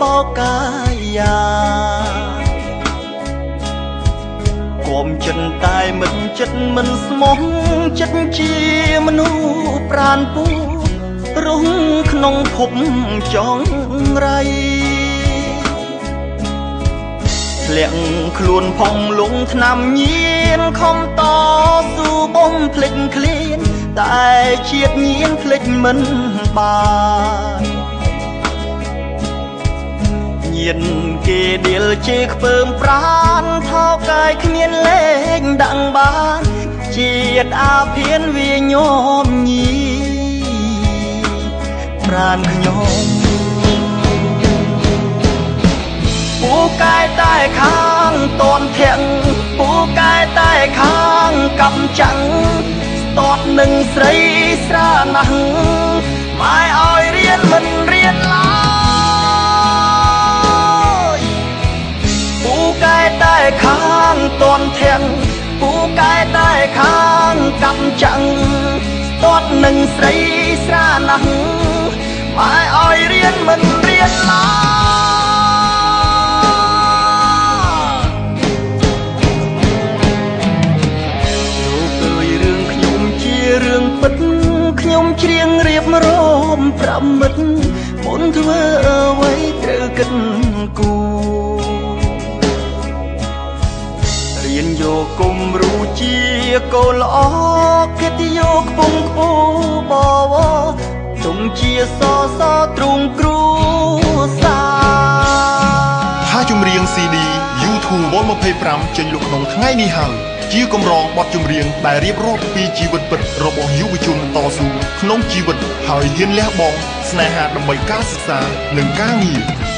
បោកាយាគំចិនតែមិនចិត្តមិនស្មោះចិត្តជាមនុស្សប្រានពូរុងក្នុងភពចងរៃធ្លាក់ខ្លួនផងលងឆ្នាំញៀនខំតស៊ូបំភ្លេចឃ្លានតែជាតិញៀនភ្លេចមិនបាន ញៀនគេដៀលជេខ្ពើមប្រានថោកាយគ្មានលេងដាក់បានជាតិអាភានវាញោមញីប្រានខ្ញុំពូកែតែខាងតនធាក់ពូកែតែខាងកំចាំងស្ទាត់នឹងស្រីស្រាណាស់ម៉ែឲ្យរៀនមិនរៀនឡើយ តែខាងតនធាក់ពូកែតែខាងកំចាំងស្ទាត់នឹងស្រីស្រាណាស់ម៉ែឲ្យរៀនមិនរៀនឡើយរឿងខ្ញុំជារឿងពិតខ្ញុំច្រៀងរៀបរមប្រមិតមុនធ្វើអ្វីត្រូវគិតគូរៀ នយកគំរូជាកូនល្អគិតយកខ្ពង់ខ្ពស់បវទុំជាសសទ្រង់គ្រួសារថាចម្រៀង CD YouTube Vol 25ចេញលក់ក្នុងថ្ងៃនេះហើយជាកម្រងបទចម្រៀងដែលរៀបរាប់ពីជីវិតពិតរបស់យុវជនតស៊ូក្នុងជីវិត ហើយហ៊ានលះបង់ស្នេហាដើម្បីការសិក្សានិងការងារ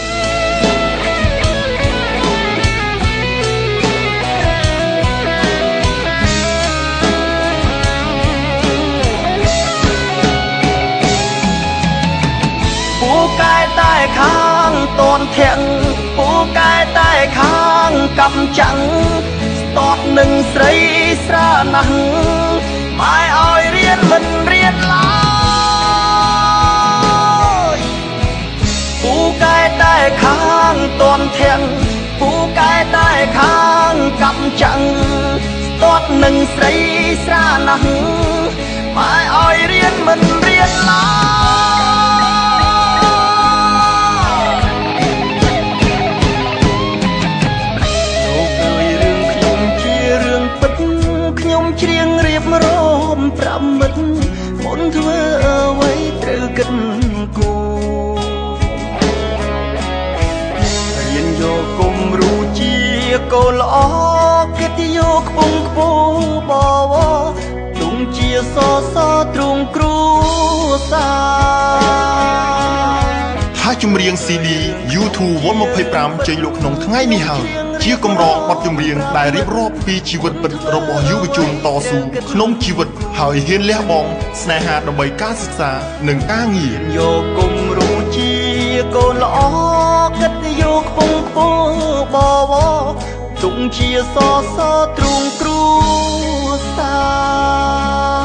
តនធាក់ពូកែតែខាងកំចាំងស្ទាត់នឹងស្រីស្រាណាស់ម៉ែឲ្យរៀនមិនរៀនឡើយពូកែតែខាងតនធាក់ពូកែតែខាងកំចាំងស្ទាត់នឹងស្រីស្រាណាស់ម៉ែឲ្យរៀនមិនរៀនឡើយ កូនល្អគិតយកខ្ពង់ខ្ពស់បវទុំជាសសទ្រង់គ្រួសារថាចម្រៀង CD YouTube Vol 25ចេញលក់ក្នុងថ្ងៃនេះហើយជាកម្រងបទចម្រៀងដែលរៀបរាប់ពីជីវិតពិតរបស់យុវជនតស៊ូក្នុងជីវិតហើយហ៊ានលះបង់ស្នេហាដើម្បីការសិក្សានិងការងារយកគំរូជាកូនល្អគិតយកខ្ពង់ខ្ពស់បវ ទុកជាសសរទ្រូងគ្រួសារ